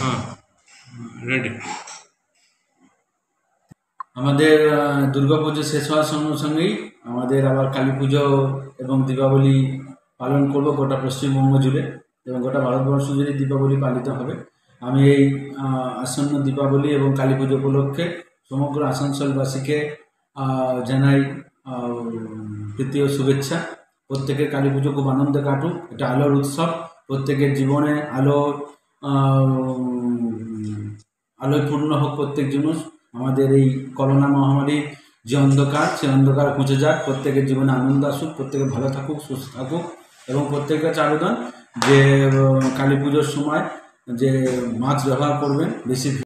হ্যাঁ রেডি আমাদের আহ, দুর্গাপুজো শেষ হওয়ার সঙ্গে সঙ্গেই আমাদের আবার কালী পুজো এবং দীপাবলি পালন করব গোটা পশ্চিমবঙ্গ জুড়ে এবং গোটা ভারতবর্ষ জুড়ে দীপাবলি পালিত হবে। আমি এই আসন্ন দীপাবলি এবং কালী পুজো উপলক্ষে সমগ্র আসানসোলবাসীকে জানাই ও শুভেচ্ছা। প্রত্যেকের কালী পুজো খুব আনন্দে কাটুক এটা আলোর উৎসব। প্রত্যেকের জীবনে আলো আহ, আলোয় পূর্ণ হোক প্রত্যেক জিনিস। আমাদের এই করোনা মহামারীর যে অন্ধকার সে অন্ধকার মুছে যাক। প্রত্যেকের জীবনে আনন্দ আসুক প্রত্যেকে ভালো থাকুক সুস্থ থাকুক এবং প্রত্যেকের কাছে আবেদন যে কালী পুজোর সময় যে মাছ ব্যবহার করবেন বেশি